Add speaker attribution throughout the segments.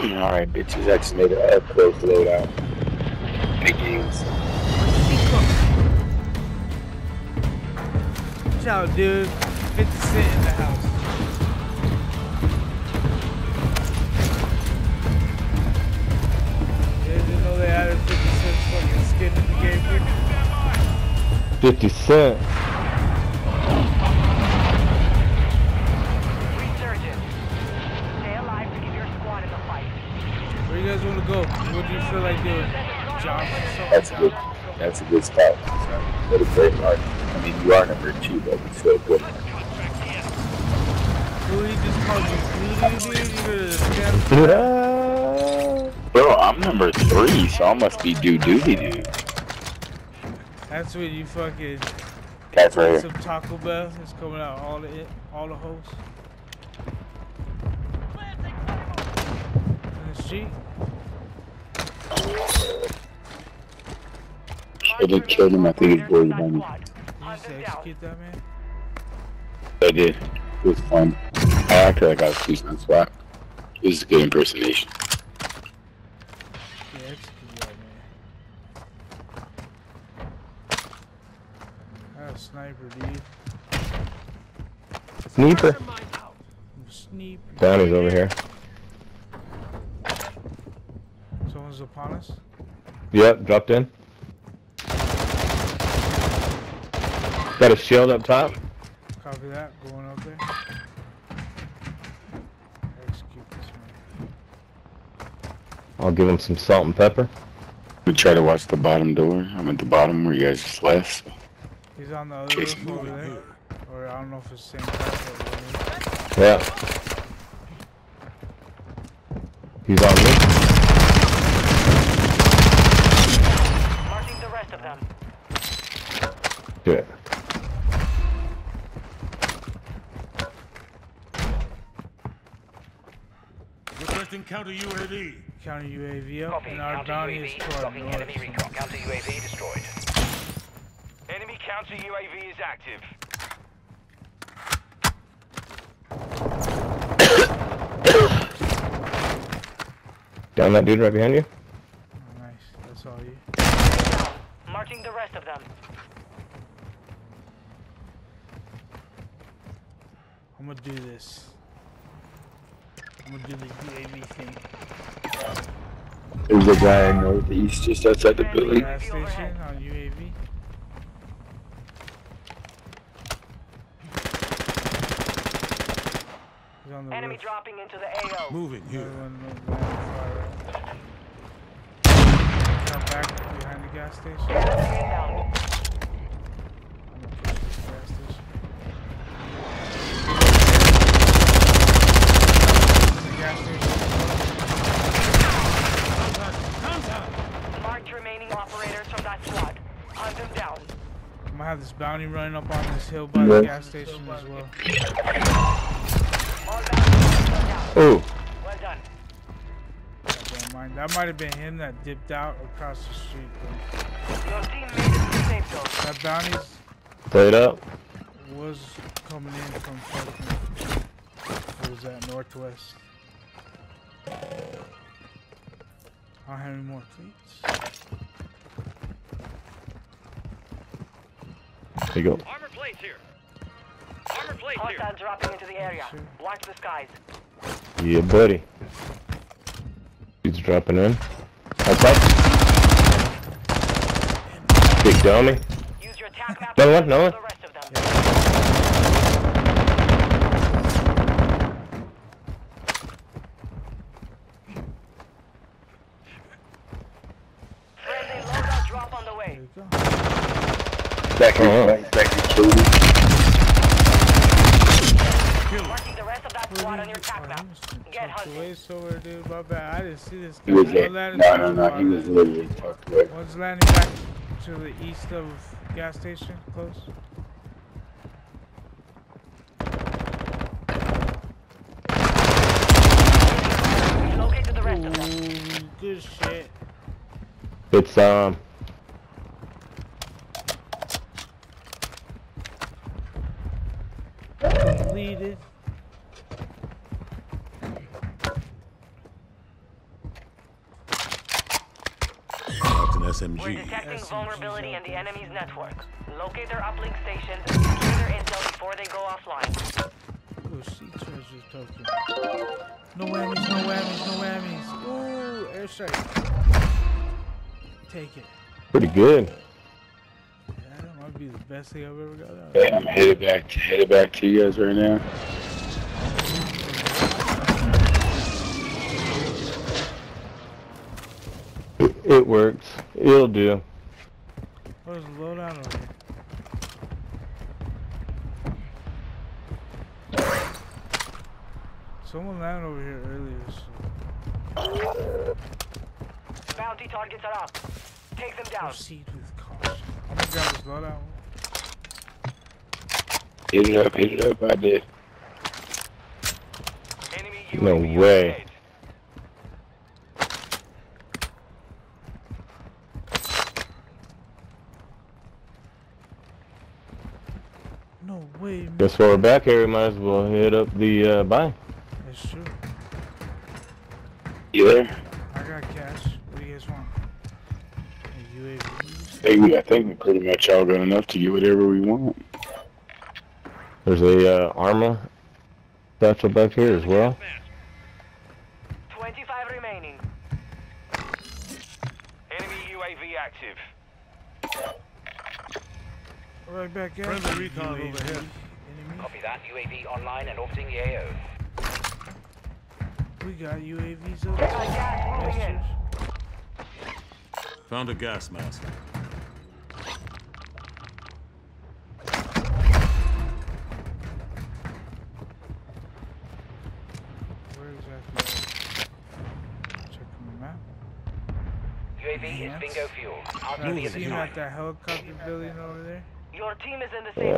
Speaker 1: Alright, bitches. I just made an up close loadout. Big games.
Speaker 2: Watch out, dude. 50 Cent in the house. Yeah, didn't know they added 50 Cent's fucking skin in the game.
Speaker 3: 50 Cent.
Speaker 2: You guys want to go? What do you feel like doing? Jobs or?
Speaker 1: That's a good. That's a good spot. What a great mark. I mean, you are number two, but it's still good. mark.
Speaker 2: Just called you? Voodoo, dude? You're.
Speaker 1: Bro, I'm number three, so I must be doo doody dude.
Speaker 2: That's when you fucking
Speaker 1: That's right
Speaker 2: some. Taco Bell is coming out all the all the hoes. In the street.
Speaker 1: I didn't kill him. I think it's boys on me.
Speaker 2: You execute that man.
Speaker 1: I did. It was fun. I acted like I was police on SWAT. It was a good impersonation.
Speaker 2: Yeah, execute that man. I got a sniper, dude.
Speaker 3: Sniper.
Speaker 2: Sneep.
Speaker 3: Downey's over here.
Speaker 2: Someone's upon us.
Speaker 3: Yep, dropped in. Got a shield up top.
Speaker 2: Copy that. Going up there. Execute this man.
Speaker 3: I'll give him some salt and pepper.
Speaker 1: We try to watch the bottom door. I'm at the bottom where you guys just left.
Speaker 2: He's on the other
Speaker 1: Jason,
Speaker 2: roof over there. Or I don't know if it's the same type
Speaker 3: Yeah. He's on me.
Speaker 4: Marking the rest of them.
Speaker 3: Good.
Speaker 5: Requesting counter UAV.
Speaker 2: counter UAV up,
Speaker 4: Copy.
Speaker 2: and our
Speaker 4: Counter
Speaker 2: bounty
Speaker 4: UAV.
Speaker 2: is to our
Speaker 4: Stopping
Speaker 2: north.
Speaker 4: enemy recon. Counter UAV destroyed.
Speaker 5: Enemy counter UAV is active.
Speaker 3: Down that dude right behind you.
Speaker 2: Oh, nice. That's all you.
Speaker 4: Down. Marking the rest of them.
Speaker 2: I'm gonna do this. I'm gonna do the UAV thing.
Speaker 1: There's a guy in northeast just outside the building.
Speaker 2: Gas station on UAV. He's on the
Speaker 4: Enemy
Speaker 2: roof.
Speaker 4: dropping into the AO.
Speaker 5: Moving here.
Speaker 2: one on the far right. Got back behind the gas station. Gonna have this bounty running up on this hill by the gas station as well.
Speaker 4: All bounties are down.
Speaker 3: Ooh.
Speaker 4: Well done.
Speaker 2: Don't mind. That might have been him that dipped out across the street. Bro.
Speaker 4: Your team made it to the safe zone.
Speaker 2: That bounty
Speaker 3: Played up.
Speaker 2: was coming in from fucking. What was that? Northwest. I don't have any more cleats.
Speaker 3: There you go.
Speaker 5: Armor plates here. Armor plates here.
Speaker 4: Hostiles dropping into the area.
Speaker 2: Sure.
Speaker 4: Watch the skies.
Speaker 3: Yeah, buddy. He's dropping in. Outside. Big dummy.
Speaker 4: Use your attack map
Speaker 3: No one, no one.
Speaker 4: the rest of them. Friendly loadout drop on the way.
Speaker 2: You go.
Speaker 1: Back here,
Speaker 3: Uh-huh.
Speaker 1: back, back here, Cody.
Speaker 4: Marking the rest of that squad on your attack map.
Speaker 2: he was
Speaker 4: Get hunting.
Speaker 2: away somewhere, dude. My bad. I didn't see this.
Speaker 1: He was
Speaker 2: One
Speaker 1: there. No, no,
Speaker 2: to
Speaker 1: no. He was literally tucked away.
Speaker 2: One's landing back to the east of gas station, close.
Speaker 4: Located the rest of them.
Speaker 2: Ooh, good shit.
Speaker 3: It's um.
Speaker 2: completed.
Speaker 6: That's
Speaker 4: an
Speaker 6: SMG.
Speaker 4: We're detecting
Speaker 2: SMG
Speaker 4: vulnerability in the enemy's network. Locate their uplink stations and secure their intel before they go offline.
Speaker 2: Ooh, sea treasure token. No whammies, no whammies, no whammies. Ooh, airstrike. Take it.
Speaker 3: Pretty good
Speaker 2: best thing I've ever got out.
Speaker 1: Yeah, I'm headed back to headed back to you guys right now.
Speaker 3: It, it works. It'll do.
Speaker 2: Oh, there's a loadout over here. Someone landed over here earlier, so
Speaker 4: Bounty targets are up. Take them down.
Speaker 2: proceed with caution. I'm gonna grab this loadout.
Speaker 1: Hit it up, hit it up. I did.
Speaker 3: No way.
Speaker 2: No way, man.
Speaker 3: Guess we're back here, we might as well hit up the uh, buy.
Speaker 2: That's true.
Speaker 1: You there?
Speaker 2: I got cash. What do you guys want? A UAVs?
Speaker 1: I we- I think we pretty much all got enough to get whatever we want.
Speaker 3: There's a uh, armor satchel back here as well.
Speaker 4: 25 remaining.
Speaker 5: Enemy UAV active.
Speaker 2: Right back at
Speaker 6: Friendly recon
Speaker 2: UAV.
Speaker 6: overhead.
Speaker 2: Enemy.
Speaker 7: Copy that. UAV online and orbiting the AO.
Speaker 2: We got UAVs up
Speaker 4: Got gas moving in.
Speaker 2: there.
Speaker 6: Found a gas mask.
Speaker 7: Fuel.
Speaker 2: I
Speaker 7: RTV in the
Speaker 2: at that helicopter building over there.
Speaker 4: Your team is in the safe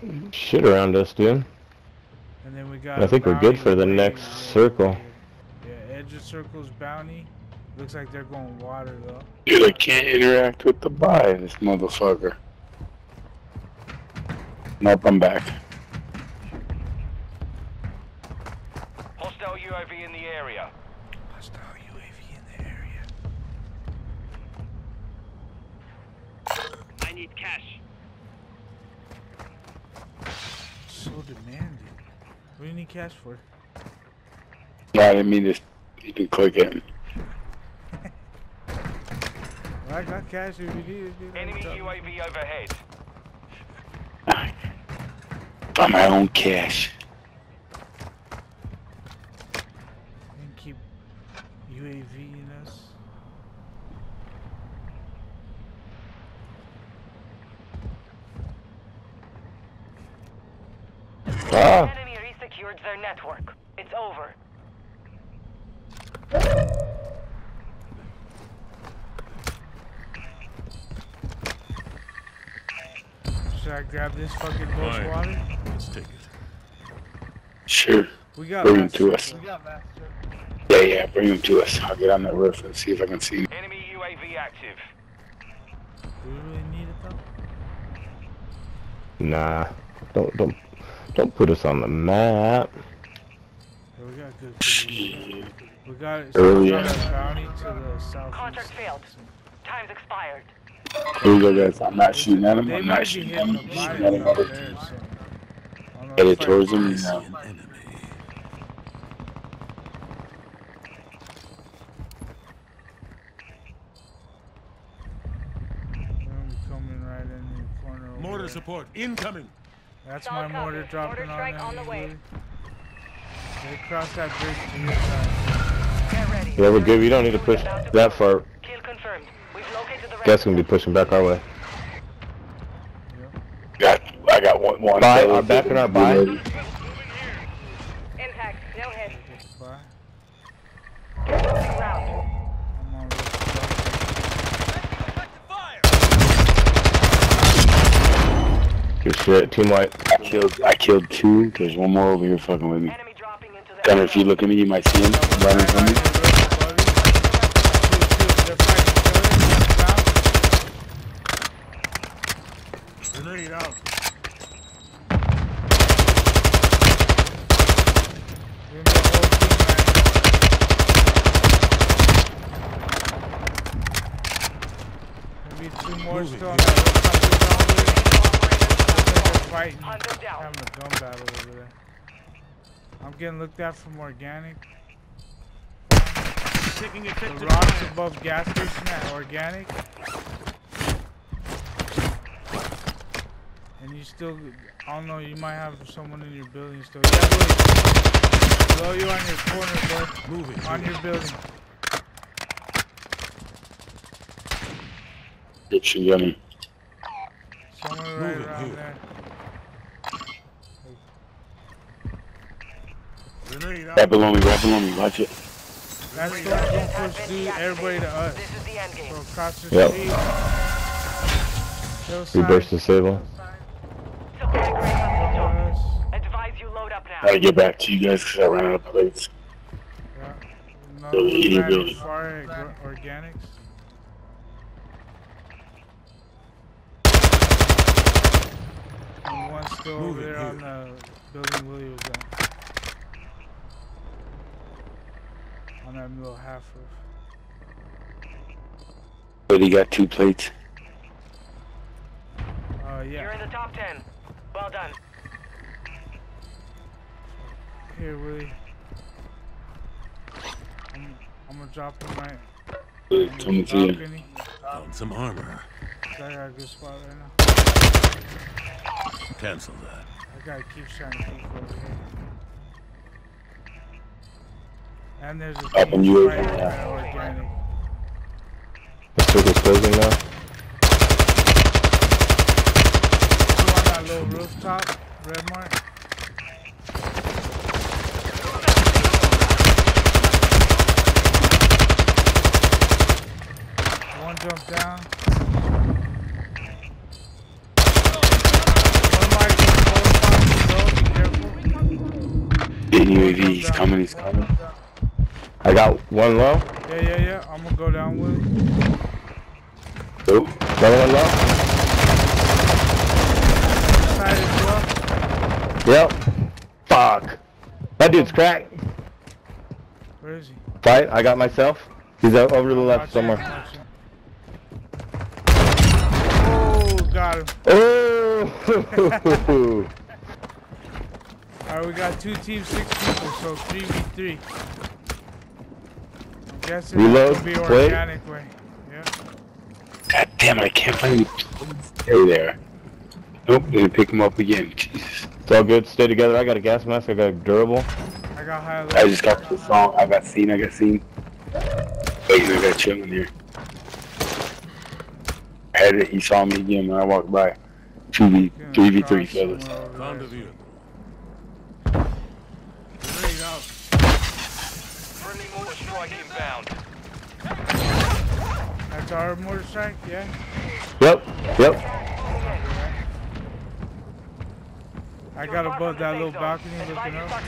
Speaker 4: zone.
Speaker 3: Shit around us, dude.
Speaker 2: And then we got.
Speaker 3: I
Speaker 2: a
Speaker 3: think we're good
Speaker 2: bounty
Speaker 3: for the next
Speaker 2: over
Speaker 3: circle.
Speaker 2: Yeah, edge of circle's bounty. Looks like they're going water though.
Speaker 1: Dude, I can't interact with the buy, this motherfucker. Nope, I'm back.
Speaker 5: Hostile UAV in the area.
Speaker 2: Hostile UAV in the area.
Speaker 5: I need cash.
Speaker 2: So demanding. What do you need cash for?
Speaker 1: No, I didn't mean to. You can click it.
Speaker 2: Well, I got cash if you need it. dude.
Speaker 5: Enemy UAV overhead.
Speaker 1: Buy my own cash.
Speaker 2: And keep UAV in us.
Speaker 3: Ah,
Speaker 4: Enemy resecured their network. It's over.
Speaker 2: Should I grab this fucking bush
Speaker 6: Fine.
Speaker 2: water?
Speaker 6: Let's take it.
Speaker 1: Sure.
Speaker 2: We got
Speaker 1: Bring 'em
Speaker 2: last
Speaker 1: to us.
Speaker 2: We got last.
Speaker 1: Yeah, yeah, bring them to us. I'll get on that roof and see if I can see 'em.
Speaker 5: Enemy UAV active.
Speaker 2: Do we really need it though?
Speaker 3: nah. Don't don't don't put us on the map.
Speaker 2: Yeah, we got good position. We got it.
Speaker 1: Early
Speaker 2: we got
Speaker 1: on.
Speaker 2: a bounty to the south.
Speaker 4: Contract failed. Time's expired.
Speaker 1: Here we go, guys. I'm not shooting at him. I'm not shooting at him. I'm shooting at him.
Speaker 2: out
Speaker 1: Other
Speaker 2: there,
Speaker 1: team.
Speaker 2: so. I don't know
Speaker 1: Headed
Speaker 2: if I-
Speaker 1: towards him.
Speaker 6: I
Speaker 1: You
Speaker 6: see
Speaker 1: know.
Speaker 6: an enemy.
Speaker 2: They're gonna be coming right in the corner over
Speaker 6: Mortar support incoming.
Speaker 2: That's
Speaker 4: Solid
Speaker 2: my mortar
Speaker 4: copy.
Speaker 2: dropping
Speaker 4: Mortar
Speaker 2: on
Speaker 4: strike
Speaker 2: them.
Speaker 4: on the way.
Speaker 2: They cross that bridge to your side.
Speaker 4: Get ready.
Speaker 3: Yeah, we're good. We don't need to push that far.
Speaker 4: Kill confirmed. We've located the
Speaker 3: Guess gonna be pushing back our way.
Speaker 1: Got, I got one. one
Speaker 3: Buy,
Speaker 1: fellow
Speaker 3: our back in our
Speaker 1: getting
Speaker 3: buy.
Speaker 1: ready.
Speaker 4: Impact. No hit.
Speaker 2: Bye.
Speaker 4: Round.
Speaker 2: I'm on this
Speaker 3: Good shit. Team white.
Speaker 1: I killed. I killed two. There's one more over here fucking with me.
Speaker 4: Enemy dropping into the
Speaker 1: Gunner, if you look at me, you might see him running from me.
Speaker 6: Grenade out.
Speaker 2: more
Speaker 6: Moving.
Speaker 2: still on that rooftop. They're fighting.
Speaker 4: Hunt down.
Speaker 2: Having a gun battle over there. I'm getting looked at from organic.
Speaker 6: Taking
Speaker 2: The rocks
Speaker 6: fire.
Speaker 2: above gas station at organic. And you still, I don't know, you might have someone in your building still. Yeah, look. Below you on your corner, boy.
Speaker 6: Moving.
Speaker 2: On your building.
Speaker 1: Good shit, yummy.
Speaker 2: Someone right
Speaker 6: Moving
Speaker 2: around
Speaker 6: here.
Speaker 2: there.
Speaker 6: Grenade out.
Speaker 1: Right below me, right below me. Watch it.
Speaker 2: That's the one don't push dude, everybody to us.
Speaker 4: This is the end game.
Speaker 2: So across the
Speaker 3: Yep.
Speaker 2: street.
Speaker 3: Reverse disable.
Speaker 4: Supply crate on
Speaker 2: on
Speaker 4: the
Speaker 2: us.
Speaker 4: door. Advise you load up now.
Speaker 1: Gotta get back to you guys because I ran out of plates.
Speaker 2: Yeah. No,
Speaker 1: So you
Speaker 2: man,
Speaker 1: build it.
Speaker 2: far at gr- organics. And one still over
Speaker 6: Moving
Speaker 2: there on the building Willie was at. On that little half roof.
Speaker 1: But he got two plates.
Speaker 2: Uh,
Speaker 4: You're in the top 10. Well done.
Speaker 2: Here, Willie. I'm, I'm gonna drop him right
Speaker 1: Good,
Speaker 2: on
Speaker 1: Coming
Speaker 2: the
Speaker 1: to you.
Speaker 6: Found some armor.
Speaker 2: I got a good spot right now.
Speaker 6: Cancel that.
Speaker 2: I gotta keep trying And there's a
Speaker 1: Up on you,
Speaker 2: right
Speaker 1: yeah.
Speaker 3: The circle's closing now.
Speaker 2: Two on that little rooftop, red mark. One jump down. One mark in both boxes, though, be careful.
Speaker 1: The UAV, he's coming, he's coming.
Speaker 3: I got one low.
Speaker 2: Yeah, yeah, yeah. I'm gonna go down with it.
Speaker 1: Oh,
Speaker 3: Another one low.
Speaker 2: Side as well.
Speaker 3: Yep. Fuck. That dude's cracked.
Speaker 2: Where is he?
Speaker 3: Fight. I got myself. He's out over to the left somewhere.
Speaker 2: Oh, got him.
Speaker 3: Oh.
Speaker 2: Alright, we got two teams, six people, so 3v3. I'm guessing
Speaker 3: Reload,
Speaker 2: it's gonna be
Speaker 3: plate.
Speaker 2: organic. Yeah.
Speaker 1: God damn it, I can't find any plates. Stay there. Nope, didn't pick him up again. Jesus.
Speaker 3: It's all good. Stay together. I got a gas mask. I got a durable.
Speaker 2: I got high
Speaker 1: I just got the song. I got seen, I got seen. Wait, I got chilling here. I had it, he saw me again when I walked by. 2v, 3v3 fellas.
Speaker 5: Strike inbound.
Speaker 2: That's our mortar strike, yeah?
Speaker 3: Yep. Yep.
Speaker 2: I got above that little balcony looking up.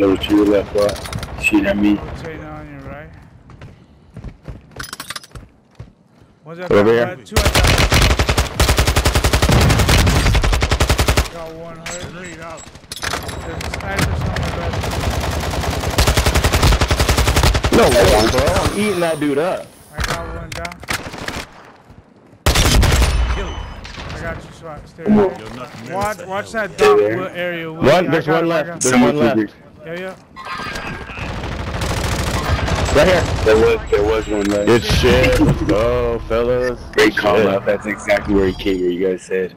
Speaker 1: Those two left, right. Shoot at me.
Speaker 2: Rotating on your right. One's at
Speaker 3: Over here.
Speaker 2: two at that. Got one hurt.
Speaker 6: Grenade out.
Speaker 2: There's a sniper somewhere red.
Speaker 3: No way, bro. I'm eating that dude up.
Speaker 2: I got one down. I got you, Swat. Stay right
Speaker 6: You're
Speaker 2: there.
Speaker 6: not meant
Speaker 2: Watch, watch that
Speaker 6: yeah.
Speaker 2: dot area. Willie.
Speaker 3: One.
Speaker 2: I
Speaker 3: one left. There's one left.
Speaker 2: Yeah, yeah.
Speaker 3: Right here.
Speaker 1: There was, there was one left.
Speaker 3: Good shit. Let's go, fellas.
Speaker 1: Great call
Speaker 3: Shit.
Speaker 1: out. That's exactly where he came, where you guys said.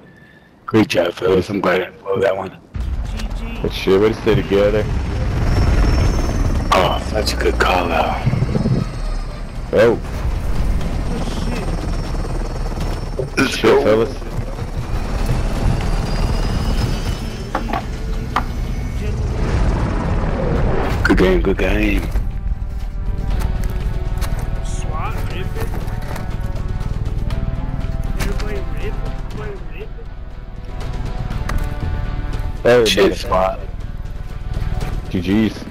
Speaker 1: Great job, fellas. I'm glad I blow that one.
Speaker 2: GG.
Speaker 3: Good shit. Way to stay together.
Speaker 1: Oh, such a good call out.
Speaker 3: Oh,
Speaker 2: Good shit.
Speaker 1: Let's
Speaker 3: shit, fellas.
Speaker 1: Good game, good game.
Speaker 2: SWAT, rip it. Everybody rip it. Everybody rip it.
Speaker 3: Everybody.
Speaker 1: Shit spot.
Speaker 3: GG's.